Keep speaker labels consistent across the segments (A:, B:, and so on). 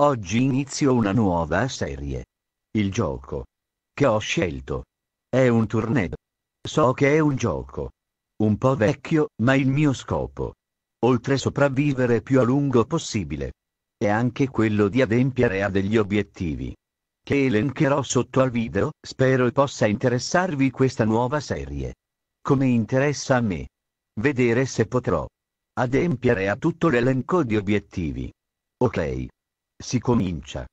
A: Oggi inizio una nuova serie. Il gioco che ho scelto è un torneo. So che è un gioco un po' vecchio, ma il mio scopo, oltre sopravvivere più a lungo possibile, è anche quello di adempiere a degli obiettivi che elencherò sotto al video, spero possa interessarvi questa nuova serie. Come interessa a me vedere se potrò adempiere a tutto l'elenco di obiettivi. Ok. Si comincia.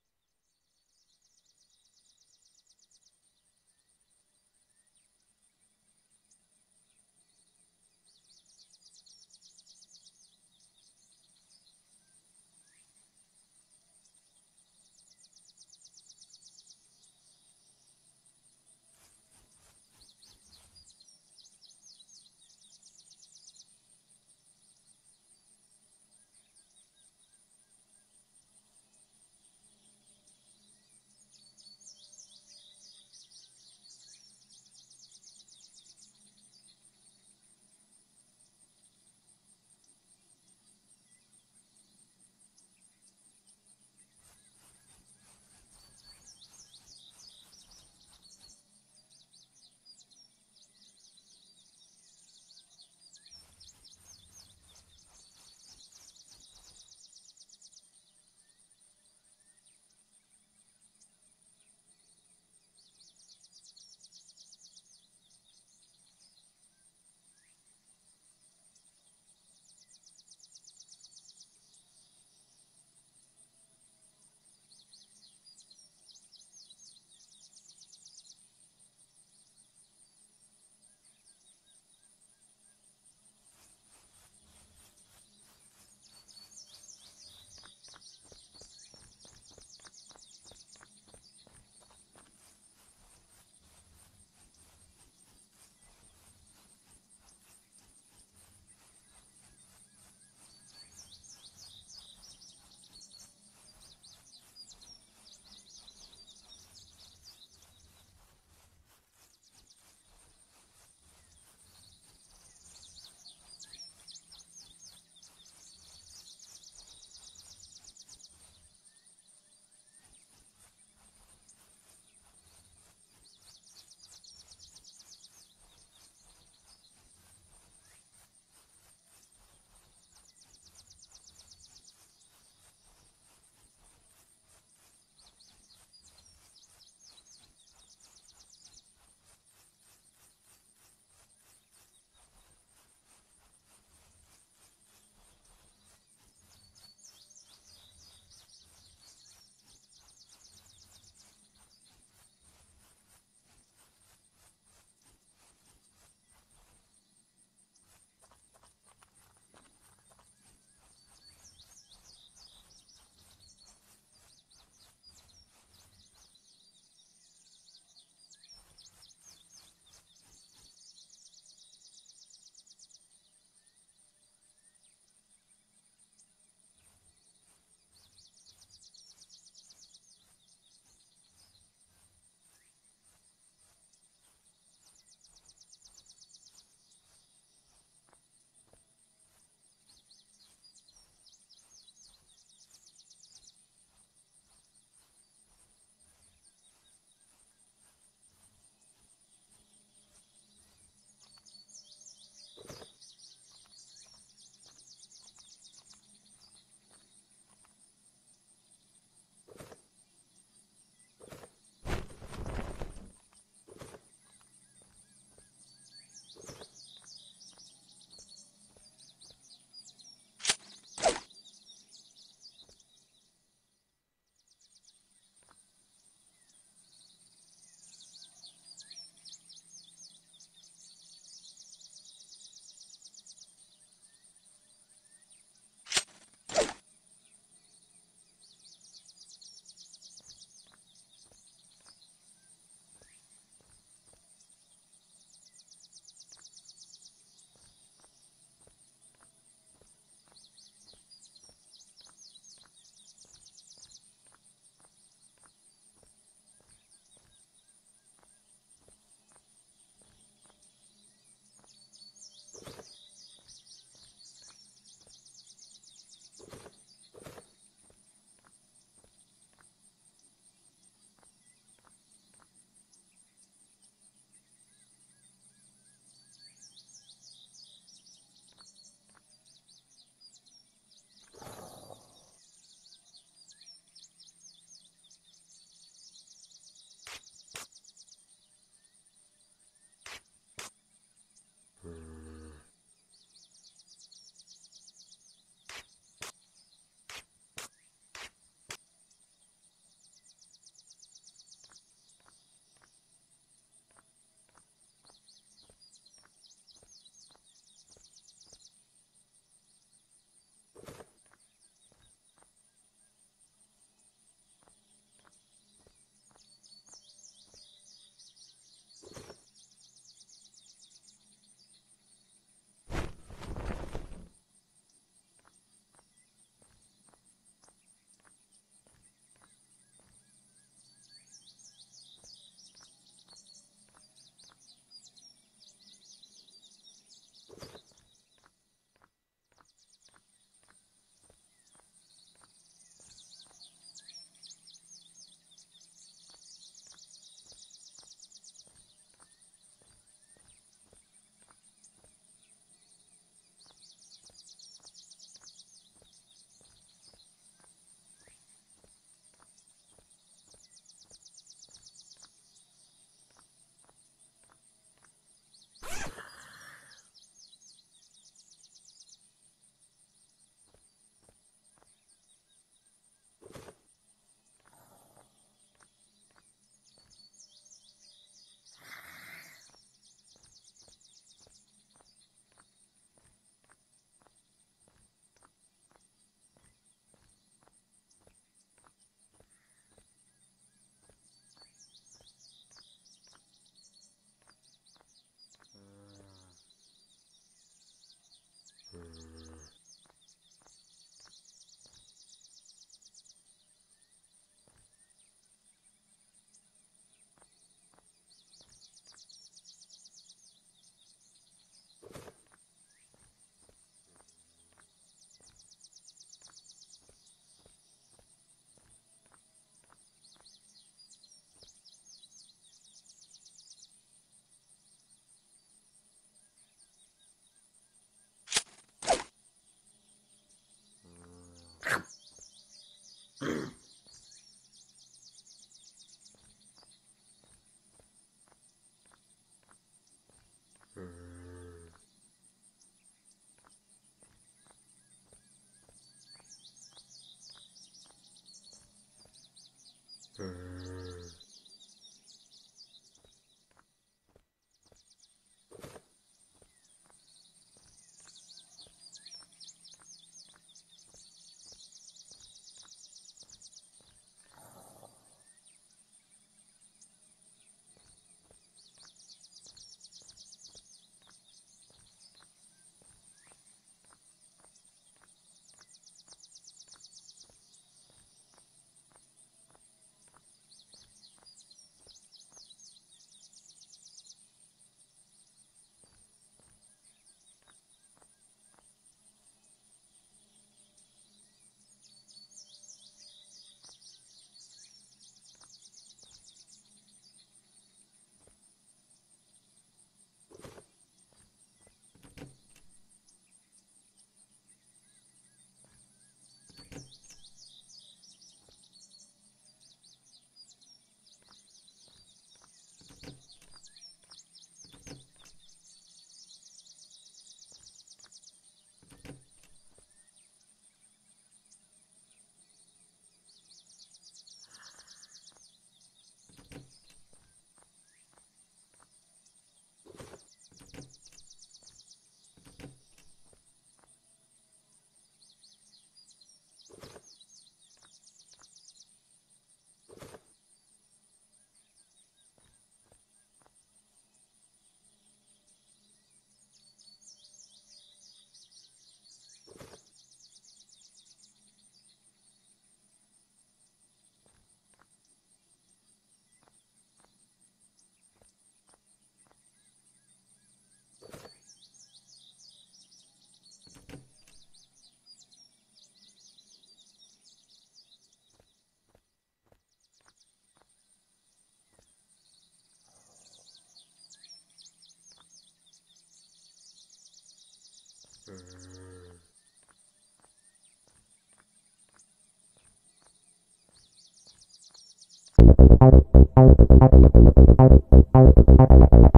A: Pirate, Pirate, Pirate, Pirate, Pirate, Pirate, Pirate, Pirate, Pirate, Pirate,